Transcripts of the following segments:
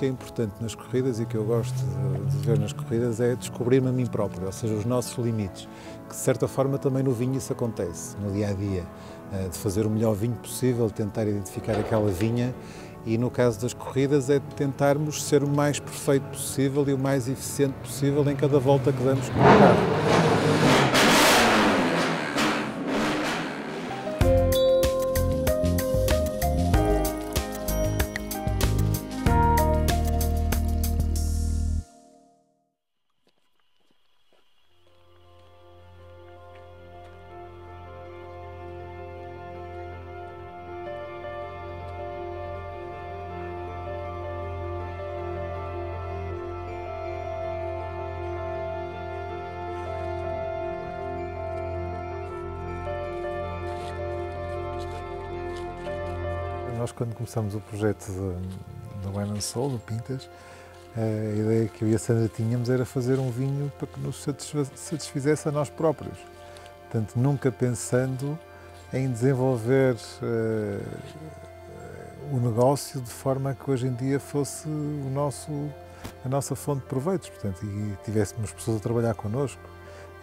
que é importante nas corridas e que eu gosto de, ver nas corridas é descobrir-me a mim próprio, ou seja, os nossos limites. Que de certa forma também no vinho isso acontece, no dia a dia, eh, de fazer o melhor vinho possível, tentar identificar aquela vinha e no caso das corridas é tentarmos ser o mais perfeito possível e o mais eficiente possível em cada volta que damos com o carro. Nós, quando começamos o projeto do Wine and Soul, do Pintas, a ideia que eu e a Sandra tínhamos era fazer um vinho para que nos satisfizesse a nós próprios. Portanto, nunca pensando em desenvolver uh, o negócio de forma que hoje em dia fosse o nosso, a nossa fonte de proveitos portanto, e tivéssemos pessoas a trabalhar connosco.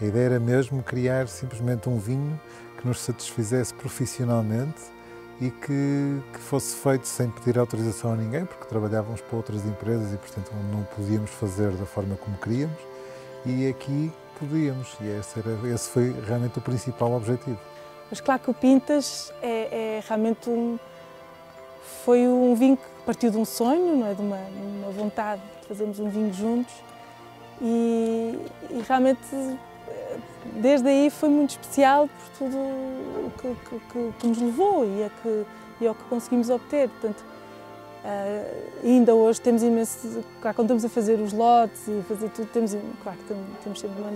A ideia era mesmo criar simplesmente um vinho que nos satisfizesse profissionalmente e que, que, fosse feito sem pedir autorização a ninguém, porque trabalhávamos para outras empresas e, portanto, não podíamos fazer da forma como queríamos. E aqui podíamos, e esse, era, esse foi realmente o principal objetivo. Mas claro que o Pintas é, é realmente um. Foi um vinho que partiu de um sonho, não é? de uma, uma vontade de fazermos um vinho juntos. E, e realmente desde aí foi muito especial por tudo o que, que, que, que nos levou e, a que, e ao que conseguimos obter. Portanto, uh, ainda hoje temos imenso. Claro, quando estamos a fazer os lotes e fazer tudo, temos, claro, temos sempre uma,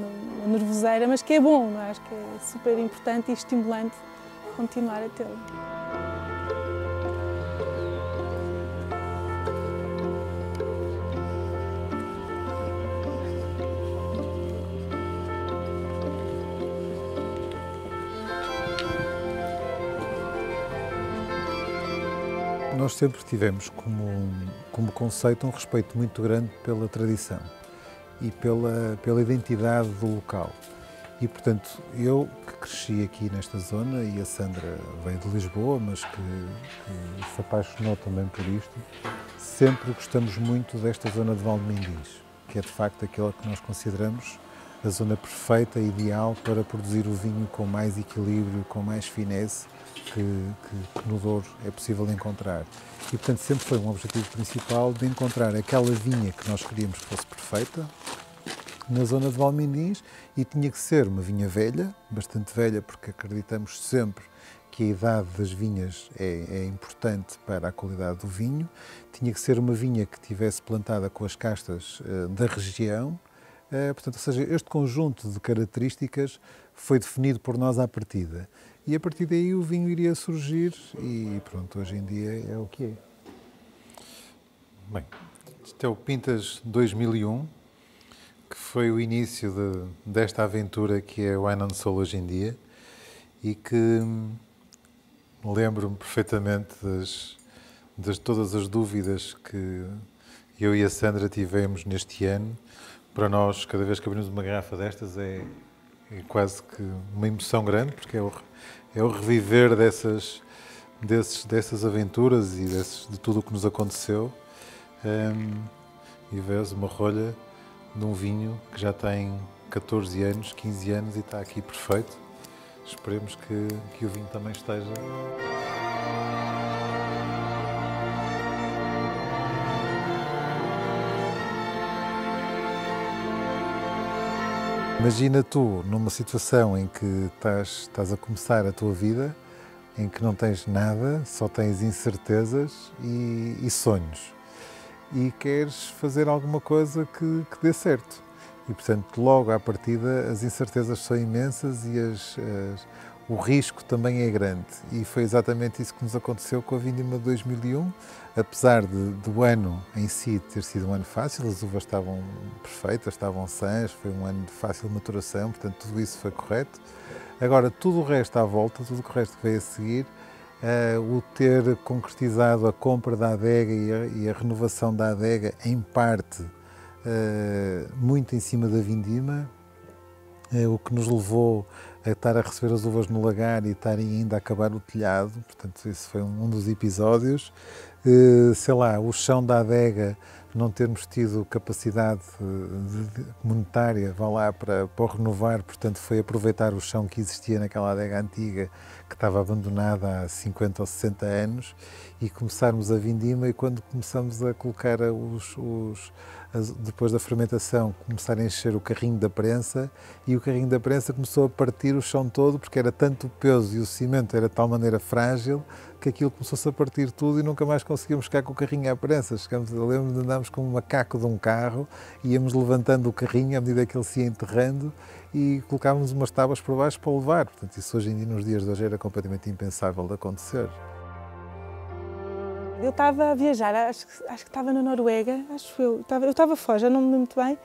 uma nervoseira, mas que é bom, não é? acho que é super importante e estimulante continuar a tê-lo. Nós sempre tivemos como, como conceito um respeito muito grande pela tradição e pela, pela identidade do local. E, portanto, eu que cresci aqui nesta zona e a Sandra veio de Lisboa, mas que, que se apaixonou também por isto, sempre gostamos muito desta zona de Valdemindins, que é de facto aquela que nós consideramos a zona perfeita, ideal para produzir o vinho com mais equilíbrio, com mais finesse que, que, que, no Douro é possível encontrar. E, portanto, sempre foi um objetivo principal de encontrar aquela vinha que nós queríamos que fosse perfeita na zona de Valmindins e tinha que ser uma vinha velha, bastante velha, porque acreditamos sempre que a idade das vinhas é, é, importante para a qualidade do vinho. Tinha que ser uma vinha que tivesse plantada com as castas uh, da região. Uh, portanto, ou seja, este conjunto de características foi definido por nós à partida. E a partir daí o vinho iria surgir e pronto, hoje em dia é o que é. Bem, isto é o Pintas 2001, que foi o início de, desta aventura que é o Wine and Soul hoje em dia e que hum, lembro-me perfeitamente das, das todas as dúvidas que eu e a Sandra tivemos neste ano. Para nós, cada vez que abrimos uma garrafa destas, é, é quase que uma emoção grande, porque é o, é o reviver dessas, desses, dessas aventuras e desses, de tudo o que nos aconteceu. Um, e vês uma rolha de um vinho que já tem 14 anos, 15 anos e está aqui perfeito. Esperemos que, que o vinho também esteja. Imagina tu numa situação em que estás, estás a começar a tua vida, em que não tens nada, só tens incertezas e, e sonhos. E queres fazer alguma coisa que, que, dê certo. E, portanto, logo à partida, as incertezas são imensas e as, as, o risco também é grande. E foi exatamente isso que nos aconteceu com a Vindima de 2001 apesar de, do ano em si ter sido um ano fácil, as uvas estavam perfeitas, estavam sãs, foi um ano de fácil maturação, portanto tudo isso foi correto. Agora, tudo o resto à volta, tudo o resto que veio a seguir, uh, o ter concretizado a compra da adega e a, e a renovação da adega, em parte, uh, muito em cima da vindima, uh, o que nos levou estar a receber as uvas no lagar e estarem ainda a acabar o telhado, portanto, isso foi um dos episódios. Sei lá, o chão da adega não termos tido capacidade monetária, vá lá, para, para renovar, portanto foi aproveitar o chão que existia naquela adega antiga, que estava abandonada há 50 ou 60 anos, e começarmos a vindima e quando começamos a colocar os, os depois da fermentação, começar a encher o carrinho da prensa e o carrinho da prensa começou a partir o chão todo porque era tanto peso e o cimento era de tal maneira frágil que aquilo começou-se a partir tudo e nunca mais conseguíamos ficar com o carrinho à prensa. Chegamos, eu lembro de andarmos como um macaco de um carro, íamos levantando o carrinho à medida que ele se ia enterrando e colocávamos umas tábuas por baixo para o levar. Portanto, isso hoje em dia, nos dias de hoje, era completamente impensável de acontecer. Eu estava a viajar, acho, acho que estava na Noruega, acho eu. Estava, eu estava fora, já não me lembro muito bem.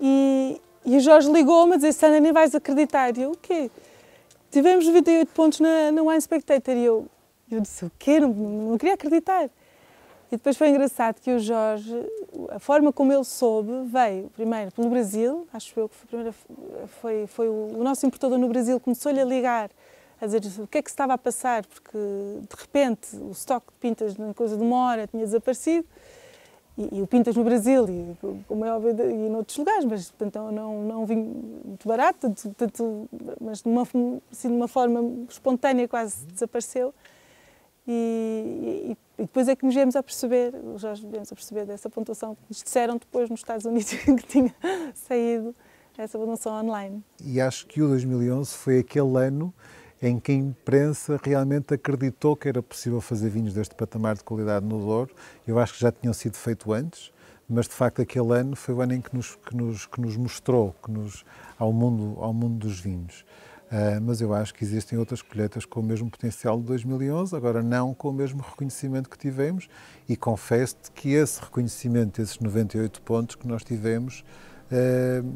E, e o Jorge ligou-me a dizer: Sandra, nem vais acreditar. E eu, o quê? Tivemos 98 pontos na, na Wine Spectator. E eu, eu disse: o quê? Não, não queria acreditar. E depois foi engraçado que o Jorge, a forma como ele soube, veio primeiro pelo Brasil, acho eu que foi, primeiro, foi, foi o, nosso importador no Brasil, começou-lhe a ligar a dizer o que é que se estava a passar, porque de repente o estoque de pintas na coisa de uma hora tinha desaparecido. E, e, o Pintas no Brasil, e, como é óbvio, e noutros lugares, mas portanto, não, não vim muito barato, portanto, mas de uma, assim, de uma forma espontânea quase desapareceu. E, e, e, depois é que nos viemos a perceber, já viemos a perceber dessa pontuação que nos disseram depois nos Estados Unidos que tinha saído essa pontuação online. E acho que o 2011 foi aquele ano em que a imprensa realmente acreditou que era possível fazer vinhos deste patamar de qualidade no Douro. Eu acho que já tinham sido feito antes, mas de facto aquele ano foi o ano em que nos, que nos, que nos mostrou que nos, ao, mundo, ao mundo dos vinhos. Uh, mas eu acho que existem outras colheitas com o mesmo potencial de 2011, agora não com o mesmo reconhecimento que tivemos, e confesso-te que esse reconhecimento, esses 98 pontos que nós tivemos, uh,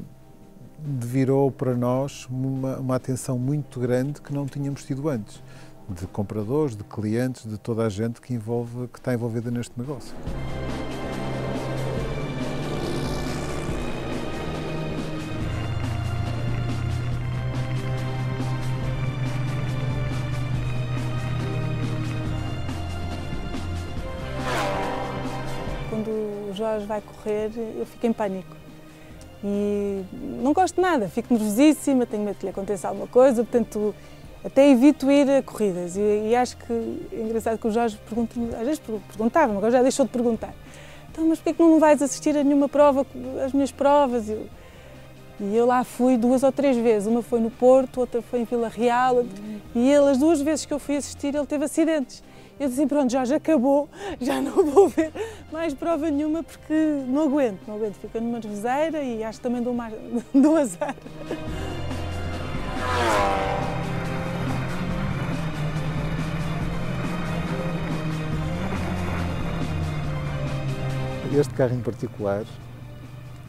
virou para nós uma, uma atenção muito grande que não tínhamos tido antes, de compradores, de clientes, de toda a gente que, envolve, que está envolvida neste negócio. Vai correr, eu fico em pânico e não gosto de nada, fico nervosíssima, tenho medo que lhe aconteça alguma coisa, portanto até evito ir a corridas e, e acho que é engraçado que o Jorge às vezes perguntava, agora já deixou de perguntar. Então, mas porquê que não vais assistir a nenhuma prova, às minhas provas? Eu, e eu lá fui duas ou três vezes, uma foi no Porto, outra foi em Vila Real, e ele, as duas vezes que eu fui assistir, ele teve acidentes. Eu disse, pronto, já, já acabou, já não vou ver mais prova nenhuma porque não aguento, não aguento. Fica numa nervoseira e acho que também dou, mais, dou azar. Este carro em particular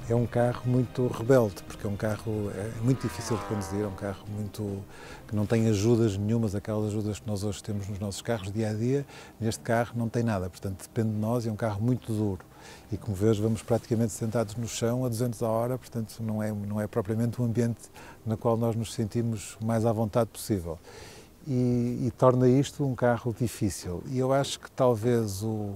é um carro muito rebelde, porque é um carro é muito difícil de conduzir, é um carro muito que não tem ajudas nenhumas, aquelas ajudas que nós hoje temos nos nossos carros dia a dia, neste carro não tem nada, portanto depende de nós e é um carro muito duro. E como vês, vamos praticamente sentados no chão a 200 a hora, portanto não é, não é propriamente um ambiente no qual nós nos sentimos mais à vontade possível. E, e, torna isto um carro difícil. E eu acho que talvez o,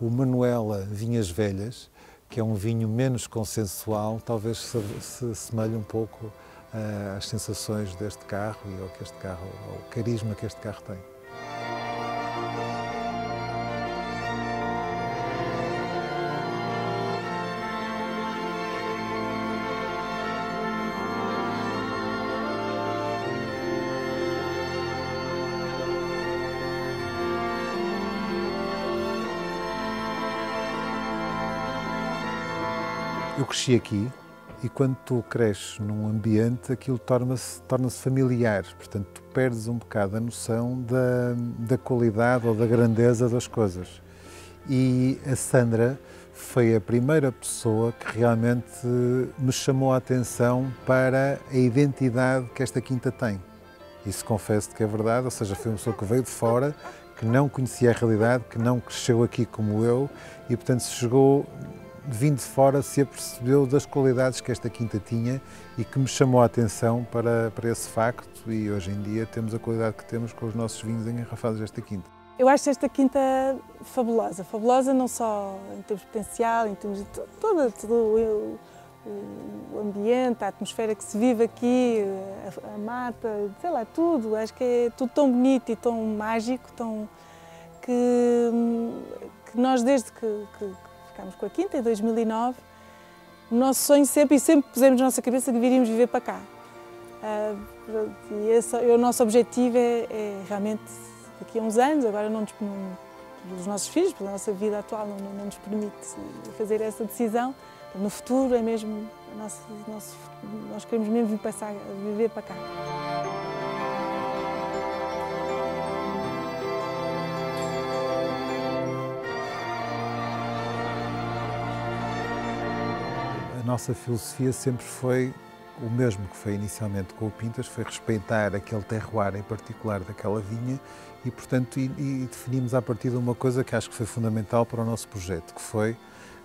o Manuela Vinhas Velhas, que é um vinho menos consensual, talvez se, se assemelhe um pouco uh, às sensações deste carro e ao, que este carro, ao carisma que este carro tem. Eu cresci aqui e quando tu cresces num ambiente, aquilo torna-se torna familiar. Portanto, tu perdes um bocado a noção da, da qualidade ou da grandeza das coisas. E a Sandra foi a primeira pessoa que realmente me chamou a atenção para a identidade que esta quinta tem. Isso confesso que é verdade, ou seja, foi uma pessoa que veio de fora, que não conhecia a realidade, que não cresceu aqui como eu e, portanto, chegou vindo de fora, se apercebeu das qualidades que esta quinta tinha e que me chamou a atenção para, para esse facto e hoje em dia temos a qualidade que temos com os nossos vinhos engarrafados desta quinta. Eu acho esta quinta fabulosa, fabulosa não só em termos de potencial, em termos de todo, todo o, o, ambiente, a atmosfera que se vive aqui, a, a, mata, sei lá, tudo. Acho que é tudo tão bonito e tão mágico, tão que, que nós desde que, que, que ficámos com a quinta em 2009, o nosso sonho sempre e sempre pusemos na nossa cabeça que viríamos viver para cá. Uh, e esse, o nosso objetivo é, é realmente daqui a uns anos, agora não, pelos nossos filhos, pela nossa vida atual, não, não, nos permite fazer essa decisão. No futuro é mesmo, nosso, nosso, nós queremos mesmo passar, viver para cá. Nossa filosofia sempre foi o mesmo que foi inicialmente com o Pintas, foi respeitar aquele terroir em particular daquela vinha e, portanto, e, e definimos a partir de uma coisa que acho que foi fundamental para o nosso projeto, que foi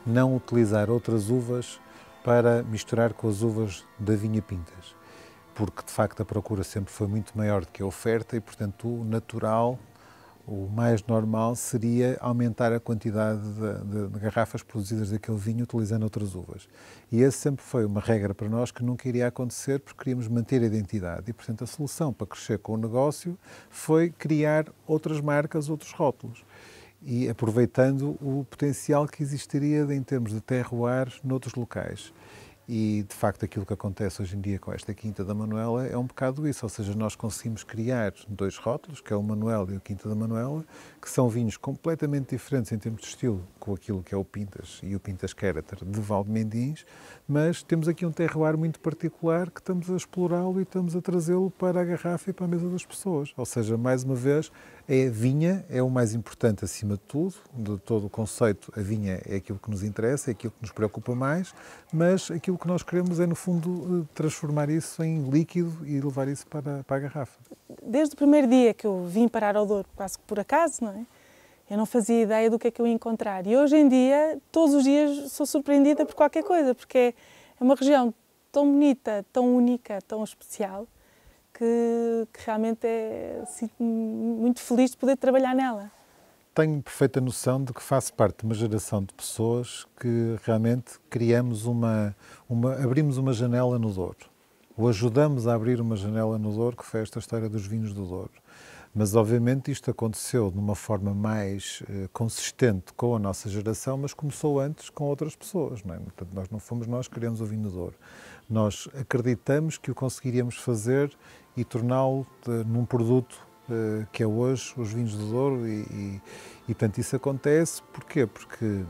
não utilizar outras uvas para misturar com as uvas da vinha Pintas, porque de facto a procura sempre foi muito maior do que a oferta e, portanto, o natural o mais normal seria aumentar a quantidade de, de, de, garrafas produzidas daquele vinho utilizando outras uvas. E esse sempre foi uma regra para nós que nunca iria acontecer porque queríamos manter a identidade. E, portanto, a solução para crescer com o negócio foi criar outras marcas, outros rótulos. E aproveitando o potencial que existiria em termos de terroir noutros locais. E, de facto, aquilo que acontece hoje em dia com esta Quinta da Manuela é um bocado isso, ou seja, nós conseguimos criar dois rótulos, que é o Manuel e o Quinta da Manuela, que são vinhos completamente diferentes em termos de estilo com aquilo que é o Pintas e o Pintas Character de Valdemendins, mas temos aqui um terroir muito particular que estamos a explorá-lo e estamos a trazê-lo para a garrafa e para a mesa das pessoas. Ou seja, mais uma vez, é a vinha, é o mais importante acima de tudo, de todo o conceito, a vinha é aquilo que nos interessa, é aquilo que nos preocupa mais, mas aquilo que nós queremos é, no fundo, transformar isso em líquido e levar isso para, para a garrafa. Desde o primeiro dia que eu vim parar ao Douro, quase que por acaso, não é? Eu não fazia ideia do que é que eu ia encontrar. E hoje em dia, todos os dias, sou surpreendida por qualquer coisa, porque é uma região tão bonita, tão única, tão especial, que, que realmente é, sinto muito feliz de poder trabalhar nela. Tenho perfeita noção de que faço parte de uma geração de pessoas que realmente criamos uma, uma abrimos uma janela no Douro. Ou ajudamos a abrir uma janela no Douro, que foi esta história dos vinhos do Douro. Mas, obviamente, isto aconteceu de uma forma mais uh, consistente com a nossa geração, mas começou antes com outras pessoas. Não é? Portanto, nós não fomos nós que criamos o vinho do Douro. Nós acreditamos que o conseguiríamos fazer e torná-lo num produto uh, que é hoje os vinhos do Douro e, e, e, portanto, isso acontece porquê? Porque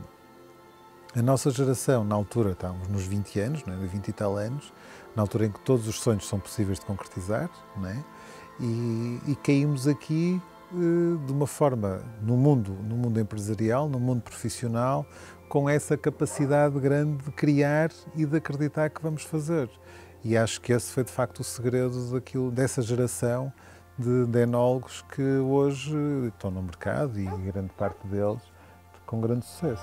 a nossa geração, na altura, estávamos nos 20 anos, não é? 20 e tal anos, na altura em que todos os sonhos são possíveis de concretizar, não é? E, e caímos aqui eh, de uma forma no mundo, no mundo empresarial, no mundo profissional, com essa capacidade grande de criar e de acreditar que vamos fazer. E acho que esse foi de facto o segredo daquilo, dessa geração de, de enólogos que hoje estão no mercado e grande parte deles com grande sucesso.